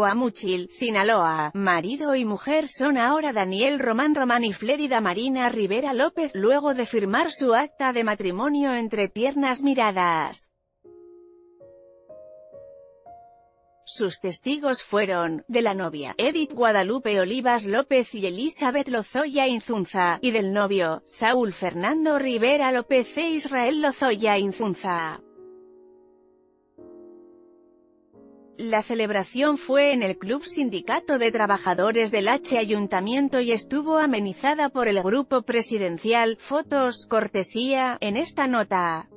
Guamuchil, Sinaloa. Marido y mujer son ahora Daniel Román Román y Flérida Marina Rivera López, luego de firmar su acta de matrimonio entre tiernas miradas. Sus testigos fueron, de la novia, Edith Guadalupe Olivas López y Elizabeth Lozoya Inzunza, y del novio, Saúl Fernando Rivera López e Israel Lozoya Inzunza. La celebración fue en el Club Sindicato de Trabajadores del H Ayuntamiento y estuvo amenizada por el grupo presidencial, fotos, cortesía, en esta nota.